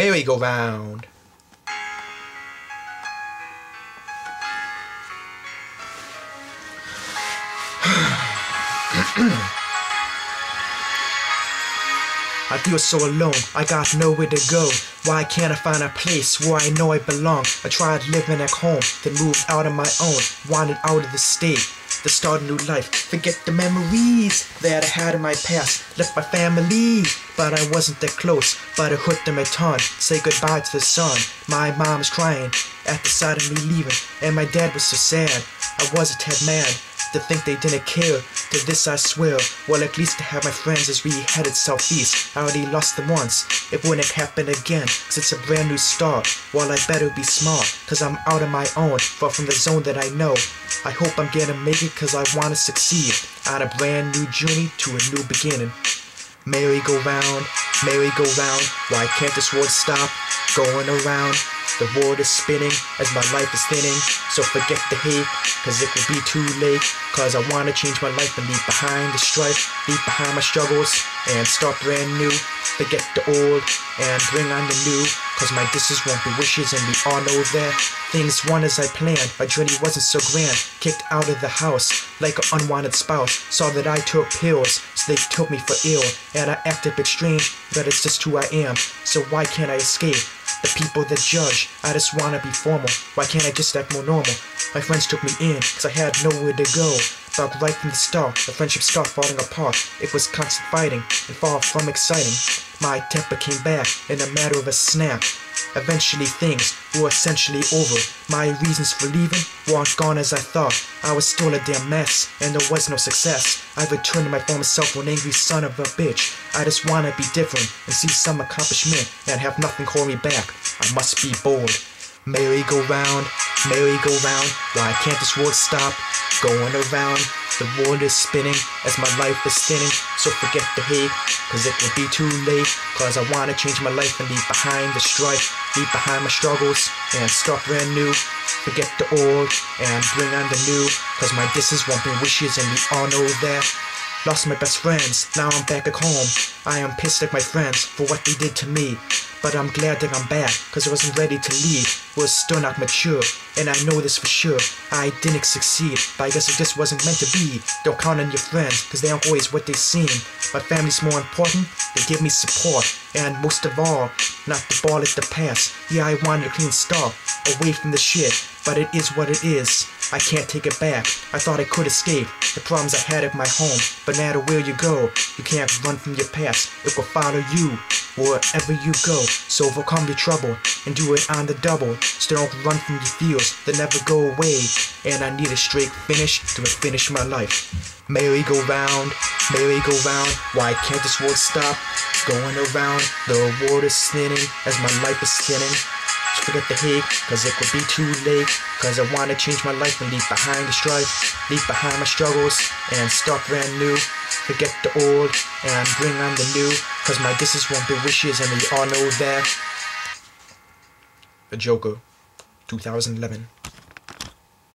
merry-go-round. I feel so alone, I got nowhere to go. Why can't I find a place where I know I belong? I tried living at home, then moved out on my own, wanted out of the state to start a new life. Forget the memories that I had in my past. Left my family, but I wasn't that close. But I hurt them a ton. Say goodbye to the son. My mom's crying at the sight of me leaving, and my dad was so sad. I was a tad mad to think they didn't care. To this I swear, well at least to have my friends as we headed southeast. I already lost them once, it wouldn't happen again, cause it's a brand new start. Well I better be smart, cause I'm out on my own, far from the zone that I know. I hope I'm gonna make it cause I wanna succeed. On a brand new journey to a new beginning. Merry-go-round, merry-go-round, why can't this world stop going around? The world is spinning as my life is thinning. So forget the hate, cause it will be too late. Cause I wanna change my life and leave behind the strife, leave behind my struggles, and start brand new. Forget the old and bring on the new. Cause my dishes won't be wishes, and we all know that things weren't as I planned. My journey wasn't so grand. Kicked out of the house like an unwanted spouse. Saw that I took pills, so they took me for ill. And I acted a bit strange, but it's just who I am. So why can't I escape? The people that judge, I just wanna be formal. Why can't I just act more normal? My friends took me in, cause I had nowhere to go. Right from the start, the friendship started falling apart. It was constant fighting and far from exciting. My temper came back in a matter of a snap. Eventually things were essentially over. My reasons for leaving weren't gone as I thought. I was still a damn mess, and there was no success. I returned to my former self, an angry son of a bitch. I just wanna be different and see some accomplishment and have nothing hold me back. I must be bold. Merry-go-round, merry-go-round, why can't this world stop going around? The world is spinning as my life is thinning. So forget the hate, cause it will be too late. Cause I wanna change my life and leave behind the strife, leave behind my struggles, and start brand new. Forget the old and bring on the new. Cause my disses won't be wishes, and we all know that. Lost my best friends, now I'm back at home. I am pissed at my friends for what they did to me. But I'm glad that I'm back, cause I wasn't ready to leave, was still not mature, and I know this for sure. I didn't succeed, but I guess it just wasn't meant to be. Don't count on your friends, cause they aren't always what they seem. My family's more important, they give me support, and most of all, not the ball at the pass. Yeah, I wanted a clean start, away from the shit, but it is what it is. I can't take it back. I thought I could escape the problems I had at my home, but no matter where you go, you can't run from your past. It will follow you wherever you go. So overcome your trouble and do it on the double. Still don't run from your fears that never go away. And I need a straight finish to finish my life. Merry-go-round, merry-go-round. Why can't this world stop going around? The world is spinning as my life is spinning. Forget the hate, cause it could be too late. Cause I wanna change my life and leave behind the strife, leave behind my struggles, and start brand new. Forget the old and bring on the new. Cause my disses won't be wishes, and we all know that. The Joker, 2011.